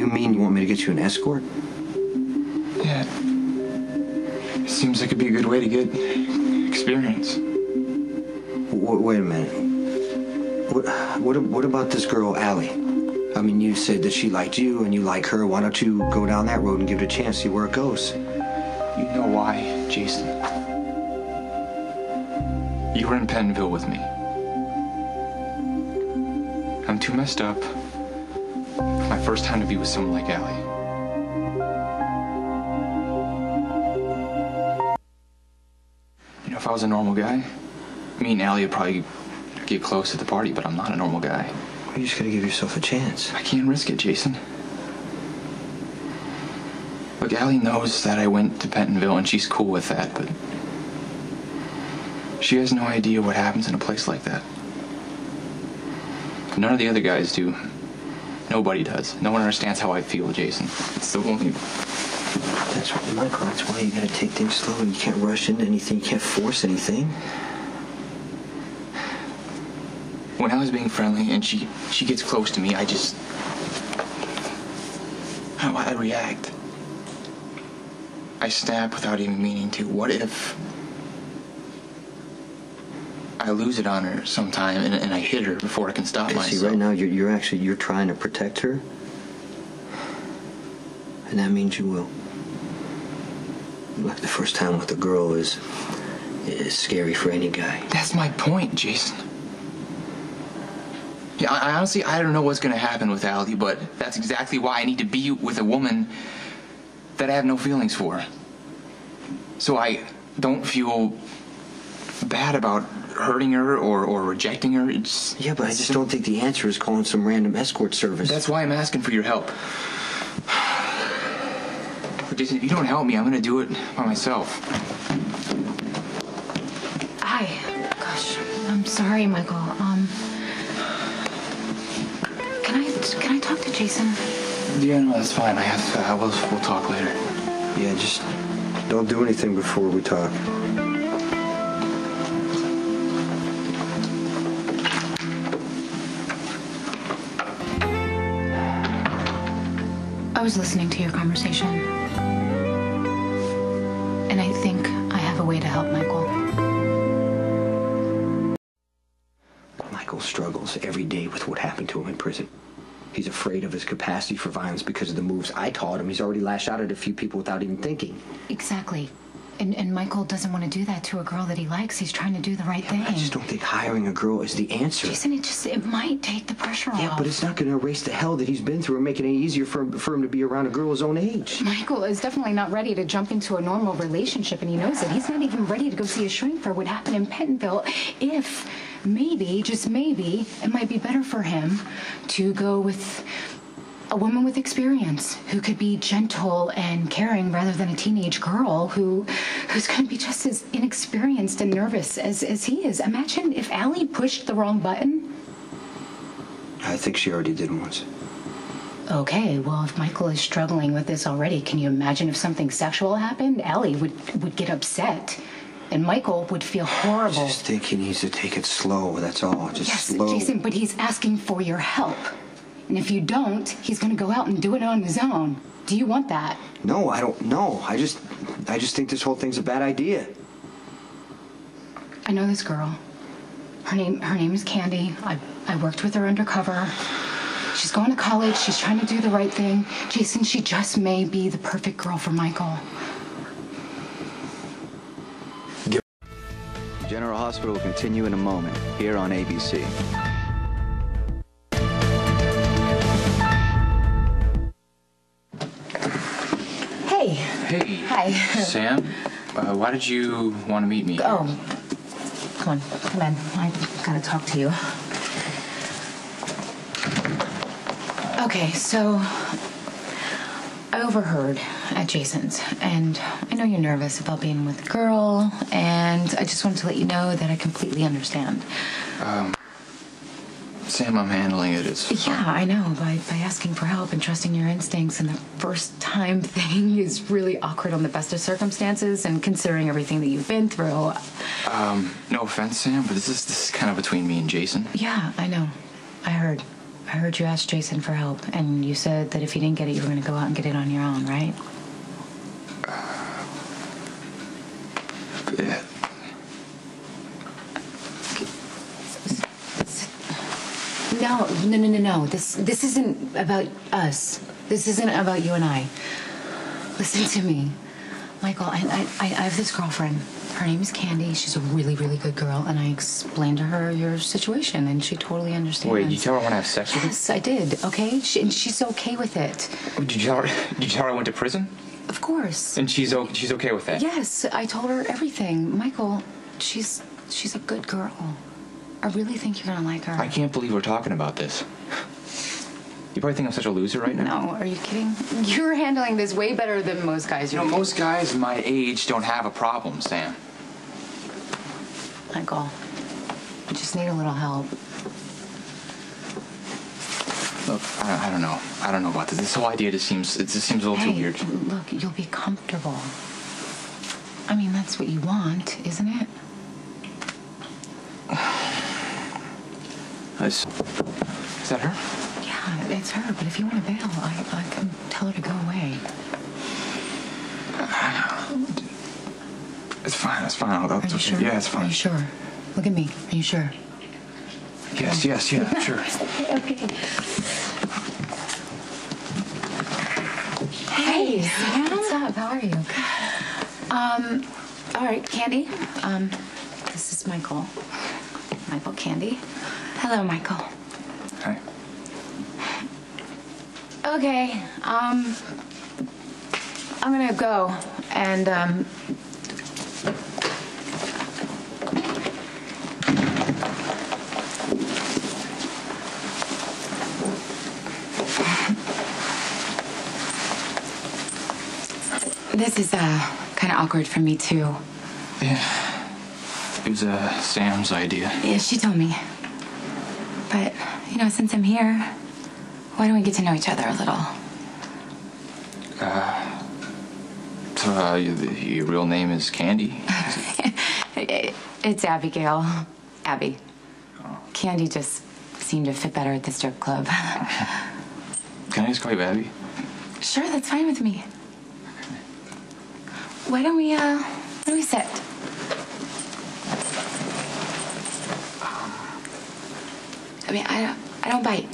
you mean you want me to get you an escort? Yeah. It seems like it'd be a good way to get experience. W- wait a minute. What, what, what about this girl, Allie? I mean, you said that she liked you and you like her. Why don't you go down that road and give it a chance, see where it goes? You know why, Jason? You were in Pentonville with me. I'm too messed up. My first time to be with someone like Allie. You know, if I was a normal guy, me and Allie would probably get close at the party, but I'm not a normal guy. You just gotta give yourself a chance. I can't risk it, Jason. Look, Allie knows that I went to Pentonville and she's cool with that, but she has no idea what happens in a place like that. None of the other guys do. Nobody does. No one understands how I feel, Jason. It's the only. That's what, Michael, that's why you gotta take things slow. You can't rush into anything. You can't force anything. When I was being friendly and she she gets close to me, I just. How I react. I snap without even meaning to. What if I lose it on her sometime and, and I hit her before I can stop See, myself? right now you're, you're actually you're trying to protect her, and that means you will. Like the first time with a girl is is scary for any guy. That's my point, Jason. Yeah, I, I honestly I don't know what's gonna happen with Allie, but that's exactly why I need to be with a woman that I have no feelings for. So I don't feel bad about hurting her or, or rejecting her. It's Yeah, but I just don't think the answer is calling some random escort service. That's why I'm asking for your help. Jason, if you don't help me, I'm gonna do it by myself. Hi. Gosh, I'm sorry, Michael. Um, can I can I talk to Jason? Yeah, no, that's fine. I have. Uh, we'll we'll talk later. yeah, just don't do anything before we talk. I was listening to your conversation, and I think I have a way to help Michael. Michael struggles every day with what happened to him in prison. He's afraid of his capacity for violence because of the moves I taught him. He's already lashed out at a few people without even thinking. Exactly. And and Michael doesn't want to do that to a girl that he likes. He's trying to do the right thing. I just don't think hiring a girl is the answer. Jason, it just it might take the pressure Yeah, off. Yeah, but it's not going to erase the hell that he's been through and make it any easier for him, for him to be around a girl his own age. Michael is definitely not ready to jump into a normal relationship, and he knows it. He's not even ready to go see a shrink for what happened in Pentonville. If maybe, just maybe, it might be better for him to go with a woman with experience who could be gentle and caring rather than a teenage girl who who's going to be just as inexperienced and nervous as, as he is. Imagine if Allie pushed the wrong button. I think she already did once. Okay, well, if Michael is struggling with this already, can you imagine if something sexual happened? Allie would would get upset, and Michael would feel horrible. I just think he needs to take it slow. That's all. Just Yes, slow. Jason, but he's asking for your help, and if you don't, he's going to go out and do it on his own. Do you want that? No, I don't know. I just, I just think this whole thing's a bad idea. I know this girl. Her name her name is Candy. I I worked with her undercover. She's going to college. She's trying to do the right thing. Jason, she just may be the perfect girl for Michael. General Hospital will continue in a moment here on ABC. Hi. Sam, uh, why did you want to meet me? Oh, come on, come in. I gotta talk to you. Okay, so I overheard at Jason's, and I know you're nervous about being with a girl, and I just wanted to let you know that I completely understand. Sam, I'm handling it. It's Yeah, I know. By by asking for help and trusting your instincts, and the first time thing is really awkward on the best of circumstances, and considering everything that you've been through. Um, no offense, Sam, but this is this is kind of between me and Jason. Yeah, I know. I heard. I heard you ask Jason for help, and you said that if he didn't get it, you were going to go out and get it on your own, right? Yeah. No, no, no, no, no. This this isn't about us. This isn't about you and I. Listen to me, Michael. I I, I have this girlfriend. Her name is Candy. She's a really, really good girl, and I explained to her your situation, and she totally understands. Wait, you tell her I want to have sex with Yes, I did. Okay, she, and she's okay with it. Did you tell her? Did you tell her I went to prison? Of course. And she's o- she's okay with that. Yes, I told her everything. Michael, she's she's a good girl. I really think you're gonna like her. I can't believe we're talking about this. You probably think I'm such a loser right now. No, are you kidding? You're handling this way better than most guys. You know, most guys my age don't have a problem, Sam. Michael, I just need a little help. Look, I, I don't know. I don't know about this. This whole idea just seems it just seems a little hey, too weird. look, you'll be comfortable. I mean, that's what you want, isn't it? Is, is that her? Yeah, it's her. But if you want to bail, I, I can tell her to go away. It's fine. It's fine. I'll, Are you sure? Yeah, it's Are fine. you sure? Look at me. Are you sure? Yes, yes, yeah, sure. Okay. Hey, Sam. What's up? How are you? Um, all right, Candy. Um, this is Michael. Michael Candy. Hello, Michael. Hi. Okay. Um, I'm gonna go and um. This is uh kind of awkward for me too. Yeah. It was uh, Sam's idea. Yeah, she told me. But you know, since I'm here, why don't we get to know each other a little? So, uh, your, your real name is Candy? It's Abigail. Abby. Candy just seemed to fit better at the strip club. Can I just call you Abby? sure, that's fine with me. Why don't we, uh, why don't we sit? I mean, I don't, I don't bite.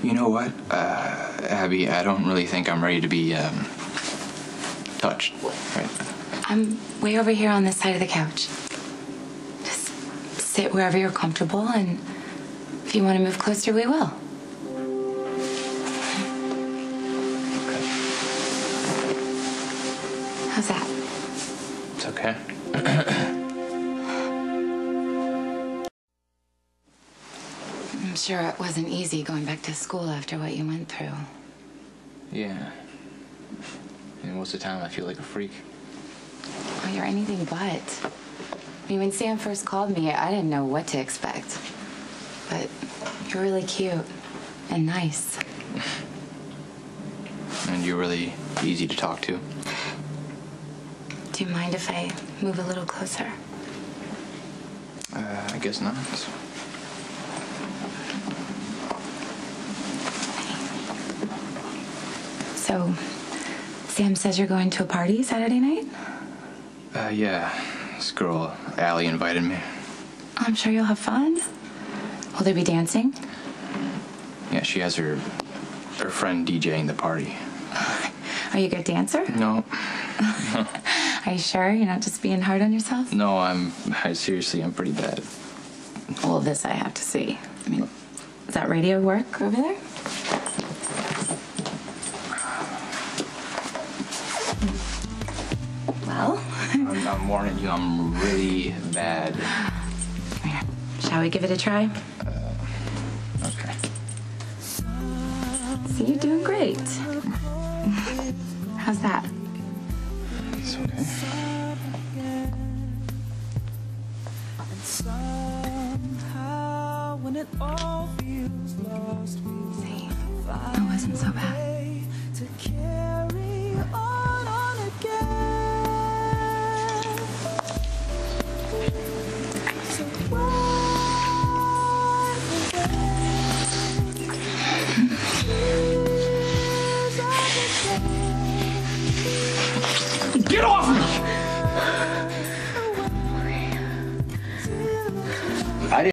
You know what, uh, Abby? I don't really think I'm ready to be um, touched. Right? I'm way over here on this side of the couch. Just sit wherever you're comfortable, and if you want to move closer, we will. How's that? It's okay. Sure it wasn't easy going back to school after what you went through. Yeah. And most of the time, I feel like a freak. Oh, you're anything but. I mean, when Sam first called me, I didn't know what to expect. But you're really cute and nice. And you're really easy to talk to. Do you mind if I move a little closer? Uh, I guess not. So, Sam says you're going to a party Saturday night? Uh, yeah. This girl, Allie, invited me. I'm sure you'll have fun. Will there be dancing? Yeah, she has her her friend DJing the party. Are you a good dancer? No, Are you sure you're not just being hard on yourself? no, I'm I, seriously, I'm pretty bad. Well, this I have to see. I mean, does that radio work over there? I'm, I'm warning you, I'm really bad. shall we give it a try? Uh, okay. See, you're doing great. How's that? It's okay. Somehow, when it all feels lost, we See, it wasn't so bad.